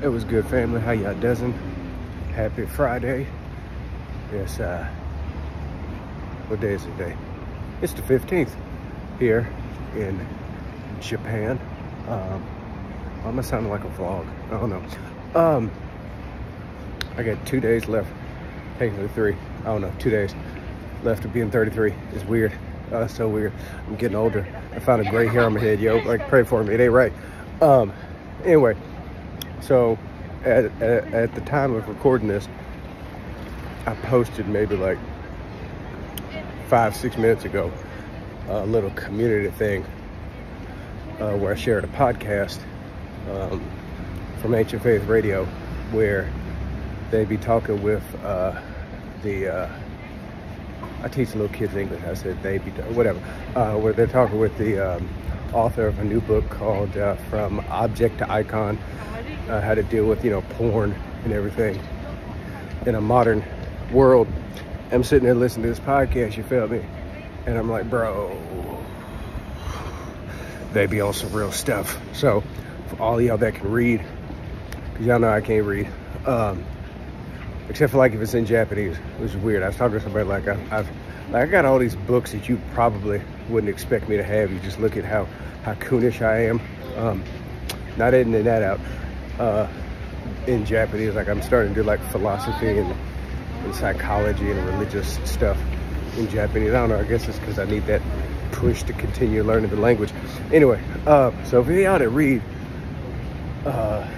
It was good, family. How y'all doing? Happy Friday. Yes, uh, what day is it today? It's the 15th here in Japan. Um, why am I sounding like a vlog? I don't know. Um, I got two days left, technically three. I don't know, two days left of being 33. It's weird. Uh, so weird. I'm getting older. I found a gray hair on my head, yo. Like, pray for me. It ain't right. Um, anyway, so at, at, at the time of recording this, I posted maybe like five, six minutes ago, a little community thing uh, where I shared a podcast um, from Ancient Faith Radio where they'd be talking with uh, the, uh, I teach little kids English, I said they be, whatever, uh, where they're talking with the um, author of a new book called uh, From Object to Icon, uh, how to deal with, you know, porn and everything in a modern world. I'm sitting there listening to this podcast, you feel me? And I'm like, bro, they be on some real stuff. So, for all y'all that can read, because y'all know I can't read, um, except for like if it's in Japanese, which is weird. I was talking to somebody like I, I've, like I got all these books that you probably wouldn't expect me to have. You just look at how how coonish I am. Um, not editing that out. Uh, in Japanese, like I'm starting to do like philosophy and, and psychology and religious stuff in Japanese. I don't know. I guess it's because I need that push to continue learning the language. Anyway, uh, so if y'all that read, uh,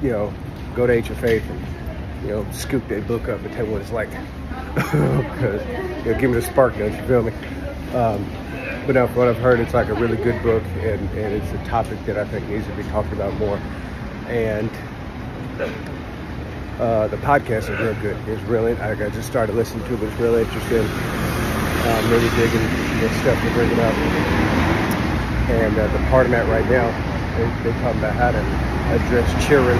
you know, go to Ancient Faith and you know, scoop that book up and tell me what it's like. Because, you know, give me the spark notes, you feel me? Um, but now, from what I've heard, it's like a really good book, and, and it's a topic that I think needs to be talked about more. And uh, the podcast is real good. It's really, I, just started listening to it, it's really interesting. I'm really digging the stuff they're bringing up. And uh, the part I'm at right now, they, they talk about how to address children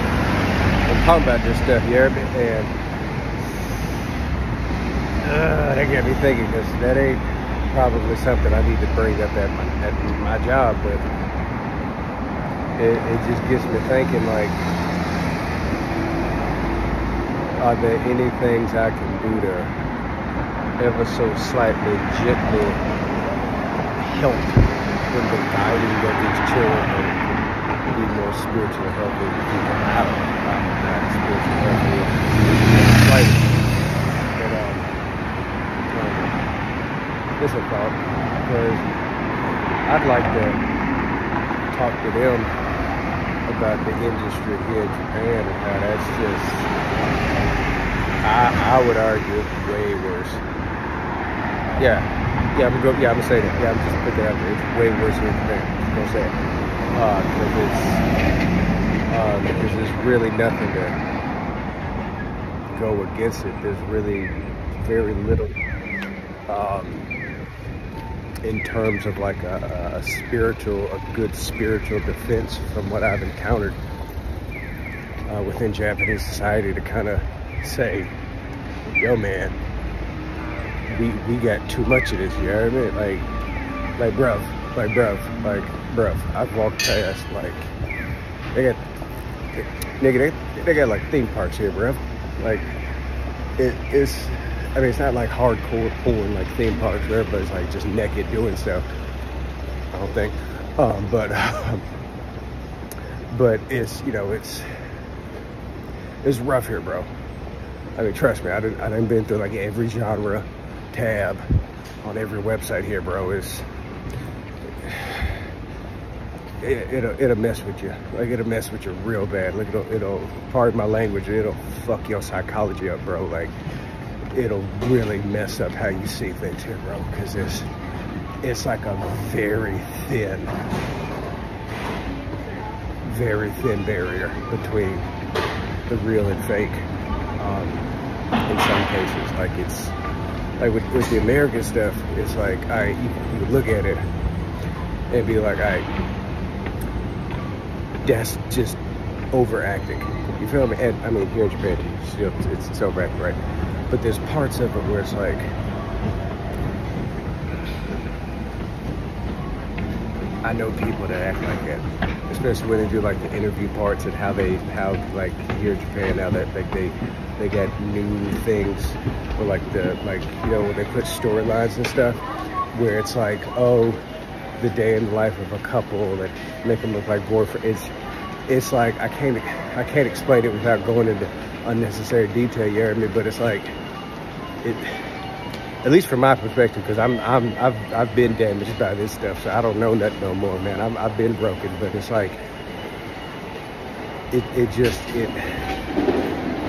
I'm talking about this stuff, you? And uh, that got me thinking because that ain't probably something I need to bring up at my, at my job, but it, it just gets me thinking like, are there any things I can do to ever so slightly gently help in the guiding of these children be more spiritually healthy people. I don't know. I'm not spiritually healthy. But um, um, it's a thought because I'd like to talk to them about the industry here in Japan and how that's just, I, I would argue, way worse. Yeah, yeah, I'm gonna go. Yeah, I'm gonna say that. Yeah, I'm just put that out there. It's way worse here in Japan. I'm gonna say it because uh, because there's really nothing to go against it. There's really very little um, in terms of like a, a, spiritual, a good spiritual defense from what I've encountered uh, within Japanese society to kind of say, yo man, we, we got too much of this, you know what I mean? Like, like bruv, like bruv, like bruh, I've walked past like they got nigga they, they got like theme parks here, bruh. Like it is I mean it's not like hardcore porn like theme parks where everybody's like just naked doing stuff. I don't think. Um, but um, but it's you know it's it's rough here, bro. I mean, trust me, I didn't I done been through like every genre tab on every website here, bro. It, will it'll mess with you. Like it'll mess with you real bad. Like it'll it'll pardon my language. It'll fuck your psychology up, bro. Like it'll really mess up how you see things here, bro. Because it's it's like a very thin, very thin barrier between the real and fake. Um, in some cases, like it's like with, with the American stuff, it's like I you, look at it and be like, I that's just overacting. You feel me? And I mean, here in Japan, it's, it's, it's overacting, right? But there's parts of it where it's like, I know people that act like that, especially when they do like the interview parts and how they how like here in Japan now that like they they got new things or like the like you know when they put storylines and stuff where it's like oh the day in the life of a couple that make them look like boyfriend. It's it's like I can't I can't explain it without going into unnecessary detail. You hear me? But it's like it. At least from my perspective, because I'm I'm I've I've been damaged by this stuff, so I don't know nothing no more, man. I'm, I've been broken, but it's like it it just it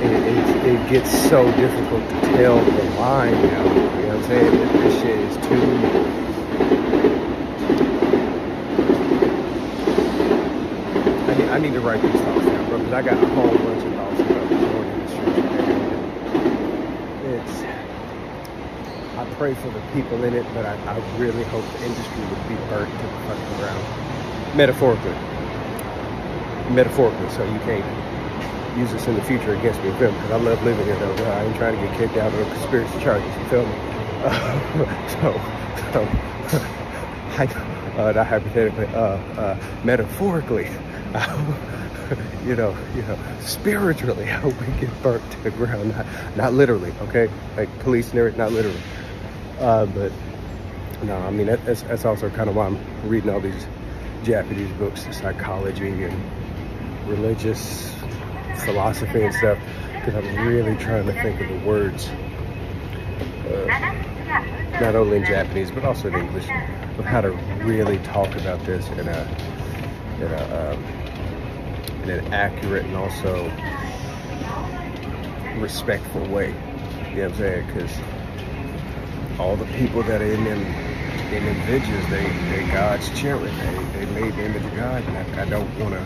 it, it, it gets so difficult to tell the line now. You know what I'm saying? This shit is too I need to write these thoughts down, bro, because I got a whole bunch of thoughts about the porn industry. It's, I pray for the people in it, but I, I really hope the industry would be burnt to the fucking ground. Metaphorically. Metaphorically, so you can't use this in the future against me, feel? Because I love living here, though. I ain't trying to get kicked out of conspiracy charges, you feel me? Uh, so, so I, uh, not hypothetically, uh, uh, metaphorically, you know, you know, spiritually, how we get burnt to the ground, not, not literally, okay? Like police and everything, not literally. Uh, but no, I mean, that, that's, that's also kind of why I'm reading all these Japanese books, psychology and religious philosophy and stuff, because I'm really trying to think of the words, uh, not only in Japanese, but also in English, of how to really talk about this in a, in a, um, in an accurate and also respectful way. You know what I'm saying? Because all the people that are in them in them they they God's children. They they made the image of God, and I, I don't want to.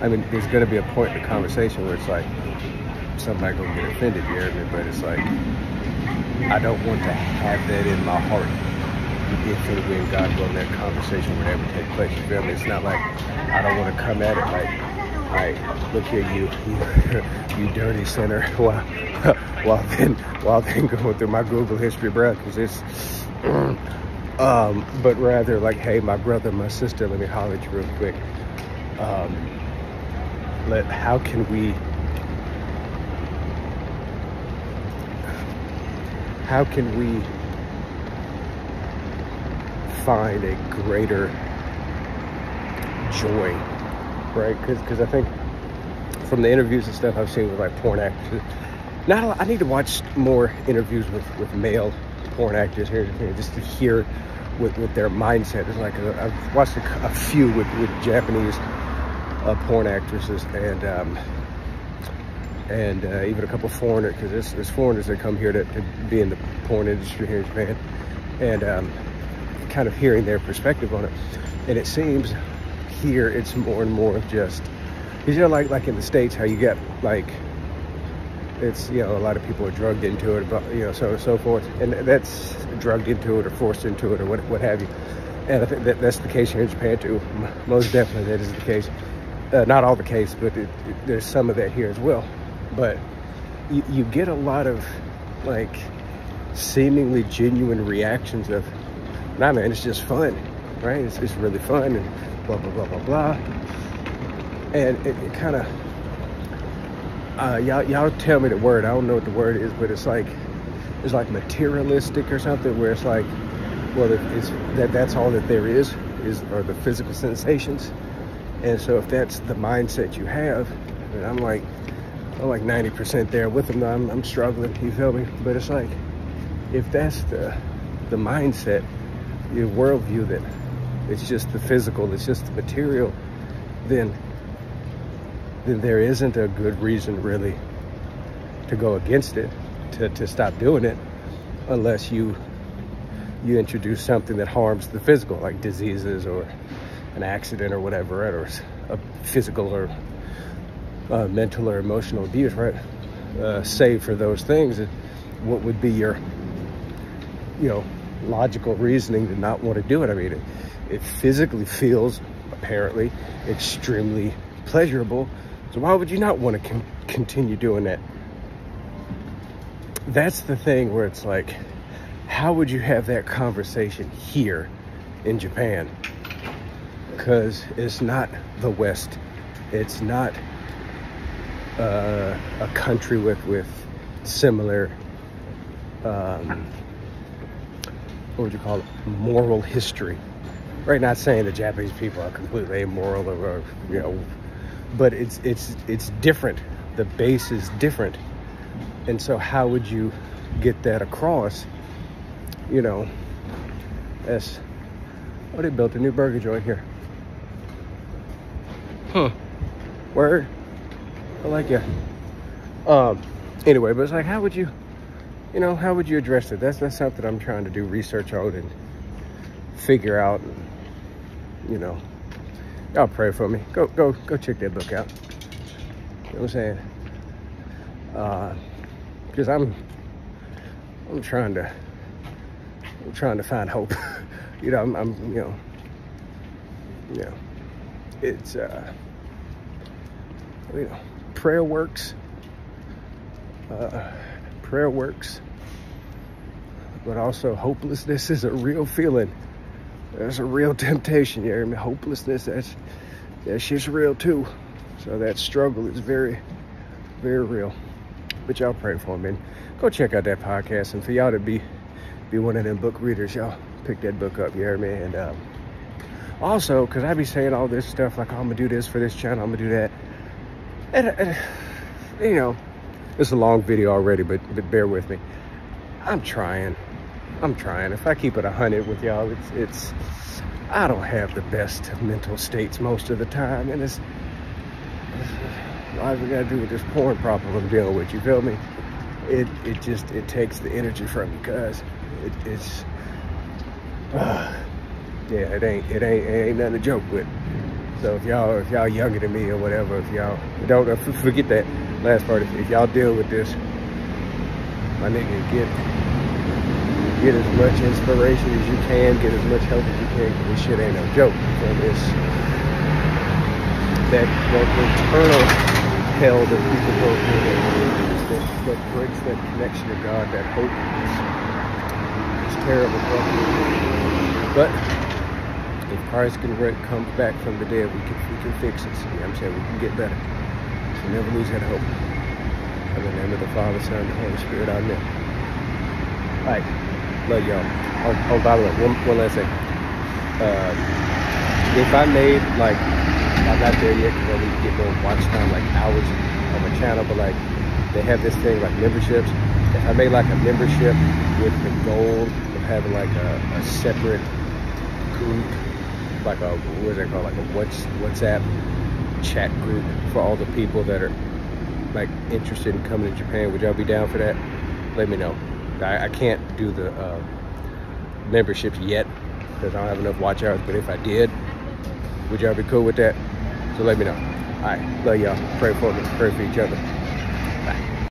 I mean, there's going to be a point in the conversation where it's like somebody gonna get offended, you hear me? But it's like I don't want to have that in my heart if and when God will that conversation would ever take place. You feel me? It's not like I don't want to come at it like, like, look here, you, you, you dirty sinner. While, while then, while then going through my Google history, bro, because it's, um, but rather like, hey, my brother, my sister, let me holler at you real quick. Um, let, how can we, how can we find a greater joy, right? Because I think from the interviews and stuff I've seen with like porn actors, not lot, I need to watch more interviews with, with male porn actors here, just to hear what, what their mindset is like. I've watched a, a few with, with Japanese uh, porn actresses and um, and uh, even a couple foreigners, because there's, there's, foreigners that come here to, to, be in the porn industry here in Japan. And um, kind of hearing their perspective on it. And it seems here it's more and more just, you know, like like in the states, how you get like, it's you know a lot of people are drugged into it, but you know so and so forth, and that's drugged into it or forced into it or what what have you. And I think that that's the case here in Japan too. Most definitely that is the case. Uh, not all the case, but it, it, there's some of that here as well. But you, you get a lot of like seemingly genuine reactions of nah, man, it's just fun, right? It's, it's really fun and blah, blah, blah, blah, blah. And it, it kind of, uh, y'all, y'all tell me the word. I don't know what the word is, but it's like, it's like materialistic or something where it's like, well, it's that that's all that there is, is are the physical sensations. And so if that's the mindset you have, and I'm like, I'm like 90% there with them. I'm, I'm struggling, you feel me? But it's like, if that's the the mindset, your worldview that it's just the physical, it's just the material, then then there isn't a good reason really to go against it, to, to stop doing it, unless you you introduce something that harms the physical, like diseases or an accident or whatever, or a physical or uh, mental or emotional abuse, right? Uh, save for those things, what would be your, you know, logical reasoning to not want to do it. I mean, it, physically feels, apparently, extremely pleasurable. So why would you not want to con continue doing that? That's the thing where it's like, how would you have that conversation here in Japan? Because it's not the West. It's not uh, a country with with similar um, what would you call it moral history right not saying the japanese people are completely immoral or, you know but it's it's it's different. The base is different. And so how would you get that across you know as oh they built a new burger joint here. Huh. Word. I like you um anyway but it's like how would you you know how would you address it? That's that's something i'm trying to do research on and figure out. and, you know y'all pray for me. Go go go check that book out. You know what i'm saying? Uh because i'm i'm trying to i'm trying to find hope. You know i'm, I'm you know you know it's uh you know prayer works. Uh prayer works. But also hopelessness is a real feeling that's a real temptation you hear me hopelessness that's that's just real too. So that struggle is very very real. But y'all pray for me. And go check out that podcast and for y'all to be be one of them book readers y'all pick that book up you hear me? And um, also because i be saying all this stuff like i'm gonna do this for this channel i'm gonna do that. And, and you know it's a long video already but but bear with me. I'm trying i'm trying. If i keep it 100 with y'all it's it's i don't have the best mental states most of the time and it's, it's all we gotta do with this porn problem i'm dealing with you feel me? It it just it takes the energy from you because it, it's uh, yeah it ain't it ain't it ain't nothing to joke with. So if y'all if y'all younger than me or whatever if y'all don't forget that last part. If, if y'all deal with this my nigga get get as much inspiration as you can get as much help as you can this shit ain't no joke. From this that that internal hell that people go through that, that, breaks that connection to God that hope is, is terrible but if Christ can come back from the dead we can we can fix it. You what I'm saying we can get better. So never lose that hope. In the name of the Father, Son, and Holy Spirit, amen. Right, love y'all. Oh, oh, by the way, one, one last thing. Uh, if I made, like, I'm not there yet because I need to get more watch time, like hours on my channel, but like, they have this thing like memberships. If I made like a membership with the goal of having like a, a separate group, like a, what is it called, like a WhatsApp chat group for all the people that are like interested in coming to Japan, would y'all be down for that? Let me know. I, I can't do the uh, memberships yet because I don't have enough watch hours. But if I did, would y'all be cool with that? So let me know. All right, love y'all. Pray for me. Pray for each other.